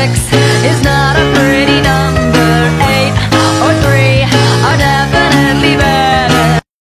sex is not a